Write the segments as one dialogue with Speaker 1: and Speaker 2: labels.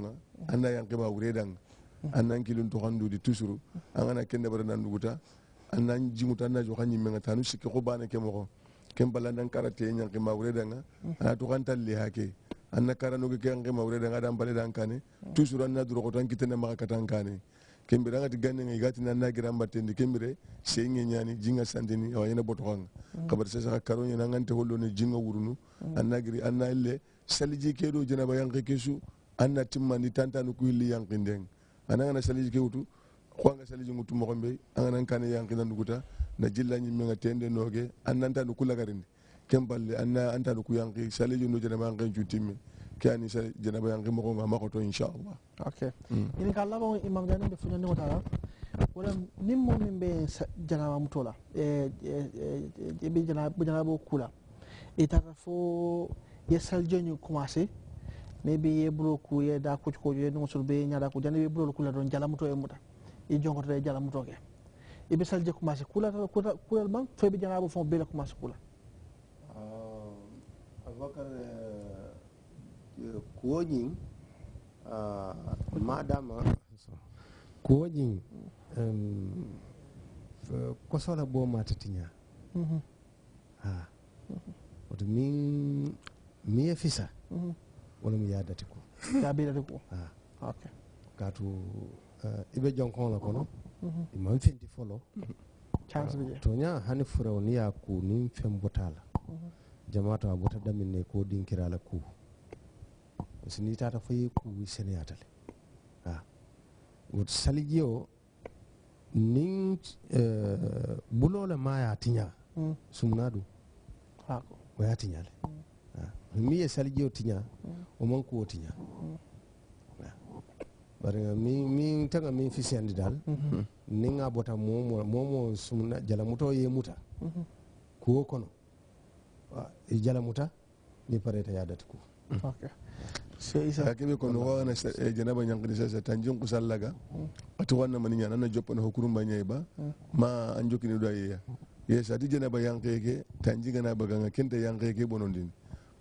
Speaker 1: nga anda yang keba uredang annan kilun to handu tusuru angana kende bara nan duguta annan jimuta na jo kanyi menga tanu sikke ko bana ke karate yang kema uredanga ana to kan talle hake anna ke yang kema uredanga dan bale dan tusuru anna duro ko tan kitene maka katan kane kembire angati ganne ngai gati kembire senge nyani jinga sandini awayena oh, botokanga kabar sesa karo nyana ngante hollo ne jinga wurunu annagiri annalle saliji kedo janaba yanke kesu anna timmandi tantanu ku yilli yankinden anangana saliji ke wutu xuanga saliji ngutu moxonbe anganan kane yankinanu guta na jilla ñimmenga tende noge an nantanu ku lagarindi ken palle anna antanu ku yanki saliji no janaba yankin cutimme ke ani janaba yanki moxonga maxoto inchallah ok
Speaker 2: ini ka laban imam janin be fuñandigo tara wala nin mo min be janaba mutola be janabo kula itata fo ye salijoñi commencé ne be ye bulo ku ye da ku ko ye no sur be da ku jani be bulo ku la don jala muto e muta i jongo e jala muto ke i be ku ma se kula ku kula man fo be jana bo fon be la ma se kula
Speaker 3: abakar kuwo ñing madama kuwo ñing kosola bo mata tiña mm-hmm. a ah. mm-hmm. oto min miye fisa -hmm wona mi yaadate ko yaabiɗate ko ah. ok eh, ibe jonkoŋo la kono iman fendi folo chance bi to nya hani furaw ni ya ku ni fem botala mm-hmm. a bota damiŋ ne ko dinkira la ku sini tata ye ku sene le ha wut saligio nin bulola ma ya tinya sumnadu ha ko a tinya le mi ye salijio tiña o man kuwo tiña bari mi mi tanga min fisiyandi dal ni nga bota momo momo sumna jalamuto ye muta kuwo kono jalamuta ni pareta yadati kuwo
Speaker 1: hakebe kono wawana e, janaba ñankidi sasa tan jonku sallaga ati wanna mani ñana na joppana hokurumba ñayi ba ma an jokkini do a yeya yes ati janaba yankeke tan jigana baganga kenta yankeke bonondini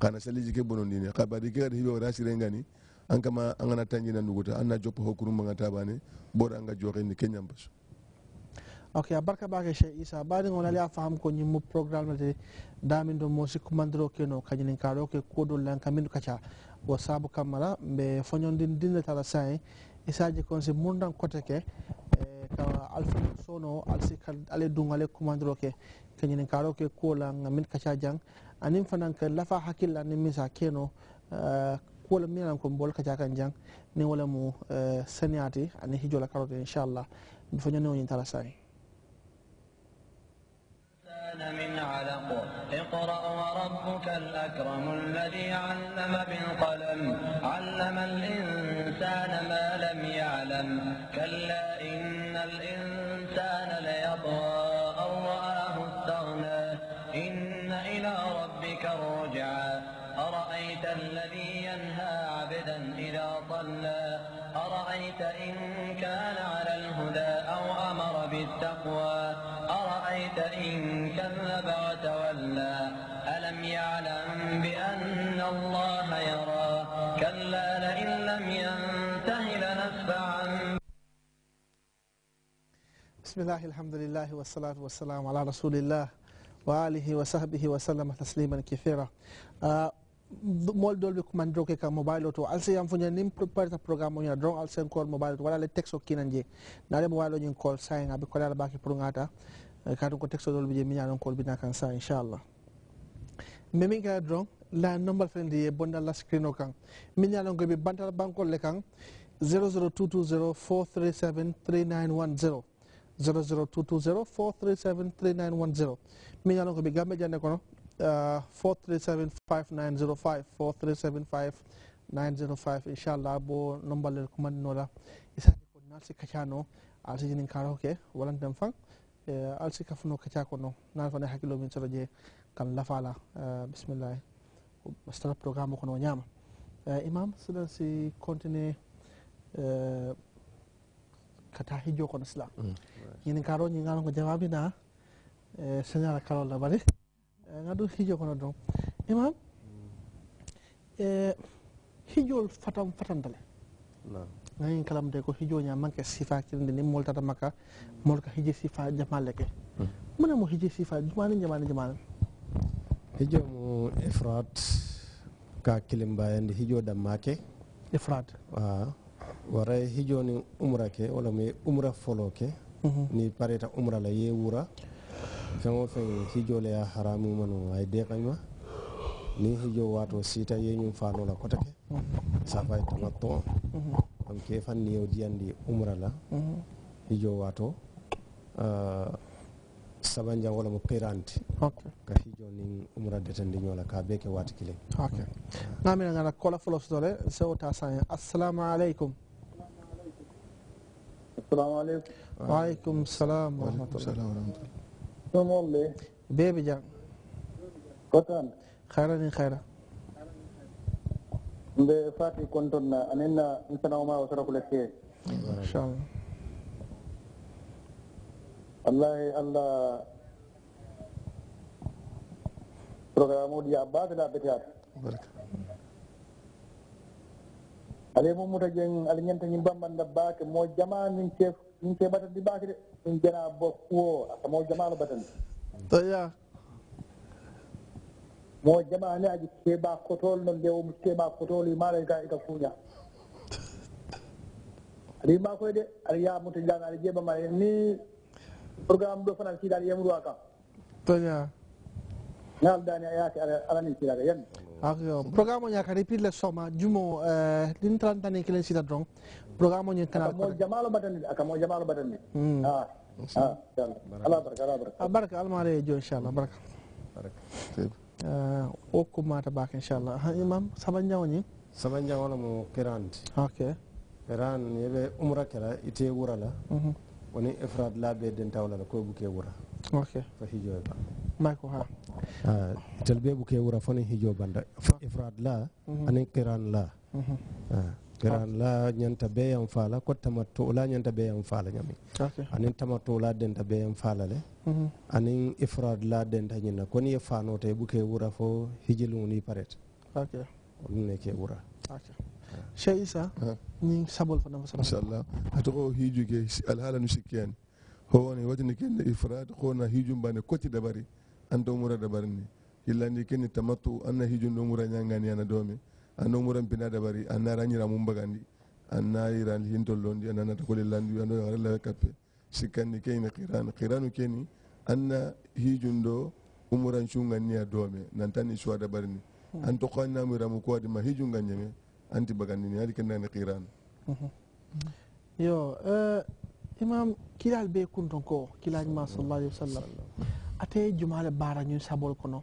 Speaker 1: kana saliji ke ka kabari ke kada hibe wara sirengani an kama an kana tanjina nuguta an na jopo hokuru manga tabane bora nga ga joxe ni kenyam basu
Speaker 2: ok a barka bake cheikh isa baɗi gon ali a faham ko ñimmu programme de damin ɗo mo sikku mandiro keno kañumen kaɗo ke kuoɗol lan kamin kaca o saabu kammala mbe foñondin dinnetala sain isaji kon si mundan kote ke eh, ka alfa sono alsi ale dungale kumandro ke kanyen karo ke kola ngamin kacha jang anin fanan ke lafa hakilla ni misa keno eh, kola minan ko bol kacha kan jang ni wala mu eh, seniati ani hijola karo inshallah bi fanyo ni woni tala sani
Speaker 4: علق اقرأ وربك الأكرم الذي علم بالقلم علم الإنسان ما لم يعلم كلا إن الإنسان ليطغى أن رآه استغنى إن إلى ربك الرجعى أرأيت الذي ينهى عبدا إذا صلى أرأيت إن كان على الهدى أو أمر بالتقوى أرأيت إن كذب وتولى ألم يعلم بأن الله يرى كلا لئن لم ينته لنفعا
Speaker 2: بسم الله الحمد لله والصلاة والسلام على رسول الله وآله وصحبه وسلم تسليما كثيرا آه mol dolbe ko man droke ka mobile to alse yam funya nim preparata programme nya drong alsen call mobile to wala le texto kinanje nare mobile nyin call sign abi ko dal baki pro ngata kaatu ko texto dol bije miñanon kol bina kan sa inchallah memin ga la number fende ye bonda la screen o kan miñanon ko be bantal bankol le kan 0022043739100 0022043739110 miñanon ko be gambe jande kono uh, 4375905 4375905 inshallah bo number le ko mandinola isa ko nalsi kacano alsijinin karaoke walantan fang Eh, alsi kafuno kacako no nan fane hakkilo min soto je kam lafala eh, bisimillahi stata programme kono ñama eh, imam siɗan si continue kata hijo kono sila ñinin mm. karo ñingano ko jawabina señara karol labari ngadu hijo kono don imam mm. hijol fatan fatantale ngayon kalamde ko hijo nya manke sifa kirinde ni molta ta maka molka hiji sifa jamale ke hmm. muna mo hiji sifa jumani jamani jamani
Speaker 3: hijo mu ifrat ka kilimba yandi hijo dammake ifrat wa wara hijo ni umra ke wala mi umra folo ke hmm. ni pareta umra la ye wura fengo feng hijo le ya haramu manu ay de kanywa ni hijo wato sita ye nyum fano la kotake safa tamatto hmm. on ke fanni yewdiyandi umra la hijo mm-hmm. wato euh, saba jangola mo qirante ka hijo nin umra detandi ñola ka beke wati kile
Speaker 2: namina gana kola folosdole sewta saya assalamu aleykum
Speaker 3: assalamu aleykum
Speaker 2: waaleykum salam warahmatullah ɗum on ɓe beeɓe jam kotan hayrani hayra
Speaker 4: mbe fati kontonna anen na nsanawma o sara kula kee
Speaker 2: inchallah
Speaker 4: wallahi allah programme oɗi ya basela beteyat ale mum muta jeng ala ñanta ñin bambanda baake mo jama min ke min ke batandi baake de min jana bo kuwo aka mo jamalo batandi aya mo jamanaji keɓa kotol non noon nde omo keɓa kotol imara ga eka kunya aɗa ma ko de ya mutu jana aɗa jeba en ni program do fanal ci programme ɗo aka siida aɗa yamruwa kam toña ngaaldani a yaake alani siidaka yan
Speaker 2: ako programme nya ka repeat le soma jumo euh din 30 ans ki siida ci programme o nya kana mo
Speaker 4: jamalo badani aka mo jamalo batandi a ala barka ala barka
Speaker 2: barka almare jo inshallah barka
Speaker 1: barka
Speaker 2: Uh,
Speaker 3: o kummata bak inchallah han imam saban ñawñi saban ñawola mo peranti ok peran yeɓe umra kela ite wura la mhm. woni ifrad laaɓe den tawlala koye buke wura ok fo hijoye ba mako ha ah, tel ɓe buke wura foni hijo banda ifrad la mhm. anin kiran la mhm. ah. kiran ah. la nyanta be yam fala la nyanta be yam fala nyami okay. anin tamattu la denta be yam fala le mm -hmm. anin ifrad la denta nyina koni e fano te buke wura fo
Speaker 1: hijiluni paret okay ne ke wura okay ah. Cheikh Isa ah. ñing sabol fana masala inshallah atoko hijuge alhala nu sikyan ho koti dabari anto mura dabarni illa ni ken tamattu anna hijum mura nyangani ana domi annomuran pina dabari anna annara ñira mum bagandi anna yiran hintollondi ananata kole landi ando kape kappe sikkandi keyni qiran qiranu keni anna hijun jundo umuran chunga ni cunganniya doome nantanni suwa dabarni hmm. an toqannamiramu ko adima hijunga ñeme anti ni bagandini adi ni qiran
Speaker 2: hmm. yo eh, imam kilal be kunton ko kilañma sallah sallallahu alaihi wasallam ate jumale bara ñun sabol kono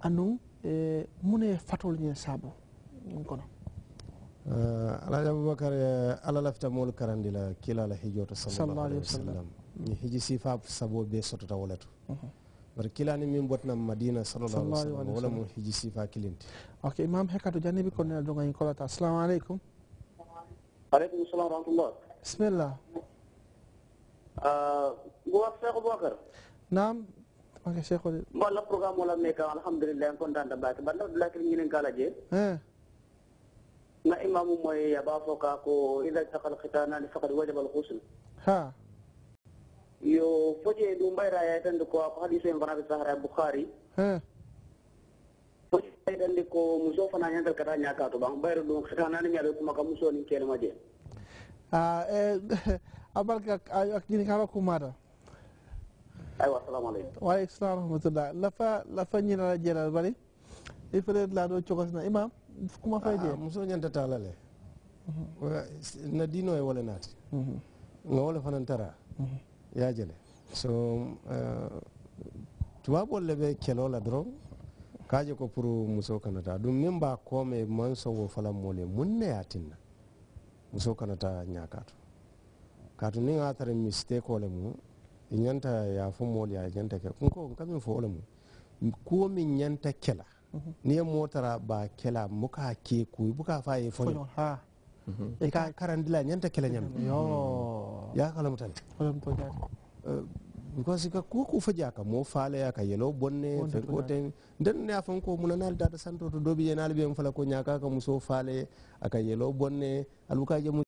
Speaker 2: andu eh, mune fatol ñin sabo kono
Speaker 3: uh, alhaji aboubacar uh, alalafita moolu karandi la kiilala hijoto sallallahu alayhi wa sallam ñi hiji sifa sabo be sotota wo le mhm. to bari kilani min botnam madina sallallahu alayhi wa sallam wala mo hiji sifa kilinti
Speaker 2: ok imam hekkato jannibi konnel dogo en kolata assalamu aleykum
Speaker 4: aleykum salam wa rahmatullah uh, la programme wala meka alhamdulillah en kontan da bake banndawdulakil ñinen kala je eh. na Imam mooy baa fo kaa ko ida takal khitaanani faqad wajaba alghusl ha yo foje ɗum raya yaytande ko ako haaɗi sen fana ɓe sahara bouhari foje yaytande ko muso fana ñantal kata ñaka to ɓan mbayra ɗum khitanani ñaɓe kuma ka musonin kene ma je
Speaker 2: a e abarka akkini kala kumata
Speaker 4: aywa assalamu aleykum
Speaker 2: waaleykum salam rahmatullah lafa lafa ñinala jeelal bari
Speaker 3: ifreet laa ɗo imam kuma fay de muso nyanta tala le na dino e wala nati mhm. nga wala fanan tara mhm. ya so uh, tuwa le be kelo la dron kaje ko pour muso kanata dum min ba ko me man so wo fala mole munne yatinna muso kanata nyakato kaatu ni nga tara mistake ole mu nyanta ya fo mole ya nyanta ke kun ko kamin fo mu ko min nyanta kela ni ye moo tara a kela a ke kuyi buka a ye foño e i ka karandila ñanta kela ñami ya kalamutale because ka ku ku a ka mo fala ya ka yelo bonne fe ko ten den ne afan ko mun nal data santo to dobi yenal be en ko nyaka ka muso fale aka yelo bonne aluka je